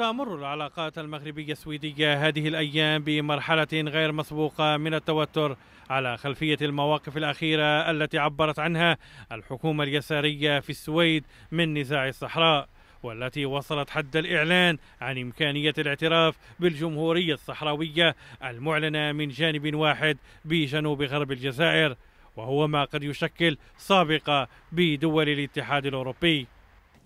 تمر العلاقات المغربية السويدية هذه الأيام بمرحلة غير مسبوقة من التوتر على خلفية المواقف الأخيرة التي عبرت عنها الحكومة اليسارية في السويد من نزاع الصحراء والتي وصلت حد الإعلان عن إمكانية الاعتراف بالجمهورية الصحراوية المعلنة من جانب واحد بجنوب غرب الجزائر وهو ما قد يشكل سابقة بدول الاتحاد الأوروبي.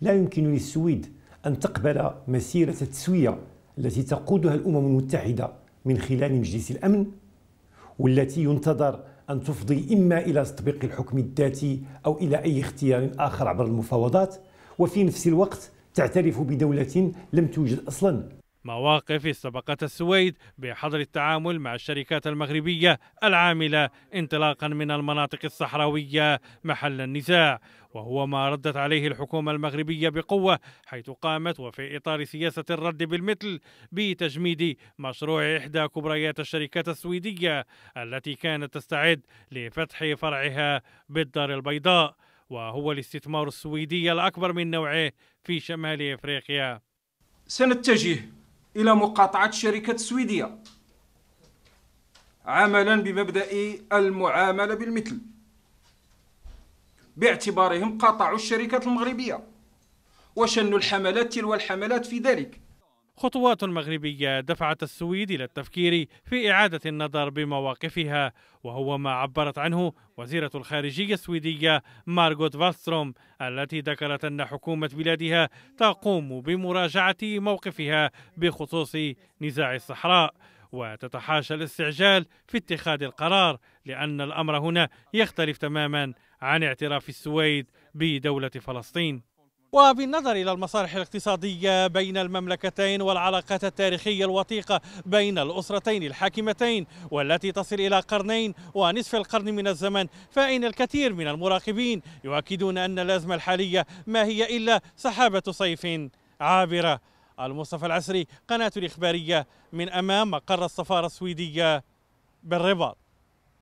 لا يمكن للسويد أن تقبل مسيرة التسوية التي تقودها الأمم المتحدة من خلال مجلس الأمن والتي ينتظر أن تفضي إما إلى تطبيق الحكم الذاتي أو إلى أي اختيار آخر عبر المفاوضات وفي نفس الوقت تعترف بدولة لم توجد أصلا. مواقف استبقت السويد بحظر التعامل مع الشركات المغربية العاملة انطلاقا من المناطق الصحراوية محل النزاع وهو ما ردت عليه الحكومة المغربية بقوة حيث قامت وفي إطار سياسة الرد بالمثل بتجميد مشروع إحدى كبريات الشركات السويدية التي كانت تستعد لفتح فرعها بالدار البيضاء وهو الاستثمار السويدي الأكبر من نوعه في شمال إفريقيا. سنتجه إلى مقاطعة الشركة السويدية عملا بمبدأ المعاملة بالمثل. باعتبارهم قاطعوا الشركات المغربية. وشنوا الحملات تلو الحملات في ذلك. خطوات مغربية دفعت السويد إلى التفكير في إعادة النظر بمواقفها وهو ما عبرت عنه وزيرة الخارجية السويدية مارغوت فالستروم التي ذكرت أن حكومة بلادها تقوم بمراجعة موقفها بخصوص نزاع الصحراء. وتتحاشى الاستعجال في اتخاذ القرار لأن الأمر هنا يختلف تماما عن اعتراف السويد بدولة فلسطين. وبالنظر إلى المصالح الاقتصادية بين المملكتين والعلاقات التاريخية الوثيقة بين الأسرتين الحاكمتين والتي تصل إلى قرنين ونصف القرن من الزمن فإن الكثير من المراقبين يؤكدون أن الأزمة الحالية ما هي إلا سحابة صيف عابرة. المصطفى العسري قناة الإخبارية من أمام مقر السفارة السويدية بالرباط.